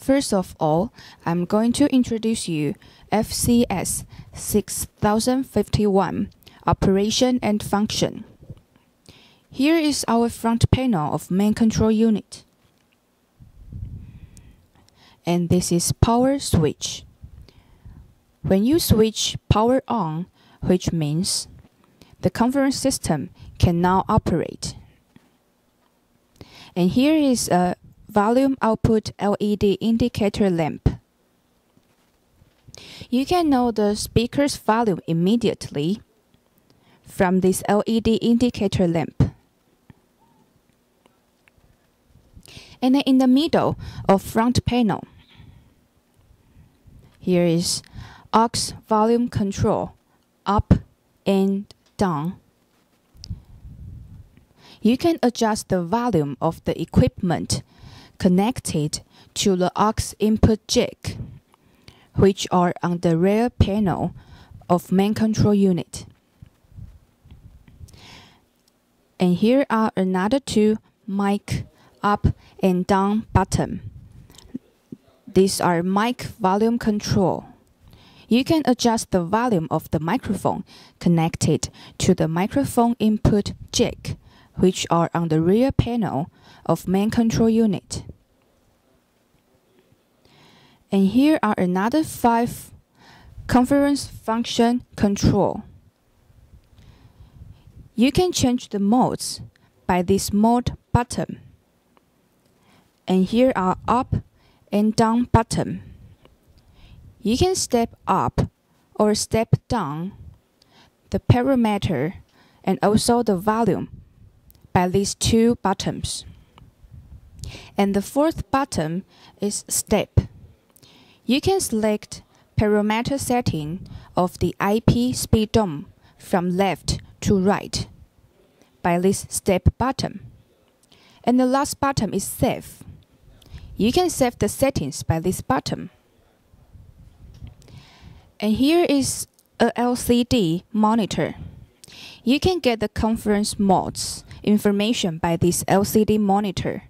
First of all, I'm going to introduce you FCS 6051 Operation and Function. Here is our front panel of main control unit. And this is power switch. When you switch power on, which means the conference system can now operate. And here is a volume output LED indicator lamp. You can know the speaker's volume immediately from this LED indicator lamp. And then in the middle of front panel, here is aux volume control, up and down. You can adjust the volume of the equipment connected to the aux input jack, which are on the rear panel of main control unit. And here are another two mic up and down button. These are mic volume control. You can adjust the volume of the microphone connected to the microphone input jack, which are on the rear panel of main control unit. And here are another five conference function control. You can change the modes by this mode button. And here are up and down button. You can step up or step down the parameter and also the volume by these two buttons. And the fourth button is step. You can select parameter setting of the IP speed dome from left to right by this step button. And the last button is save. You can save the settings by this button. And here is a LCD monitor. You can get the conference modes information by this LCD monitor.